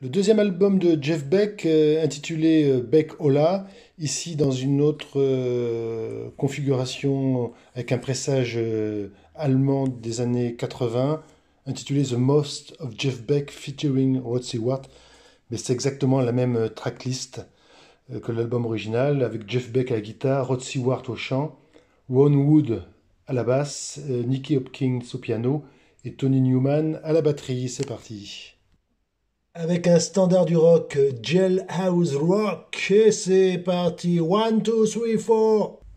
Le deuxième album de Jeff Beck, euh, intitulé euh, Beck Ola, ici dans une autre euh, configuration avec un pressage allemand des années 80, intitulé The Most of Jeff Beck featuring Rod Stewart. Mais c'est exactement la même tracklist que l'album original, avec Jeff Beck à la guitare, Rod Stewart au chant, Ron Wood à la basse, Nicky Hopkins au piano et Tony Newman à la batterie. C'est parti avec un standard du rock, Jailhouse Rock, et c'est parti, 1, 2, 3, 4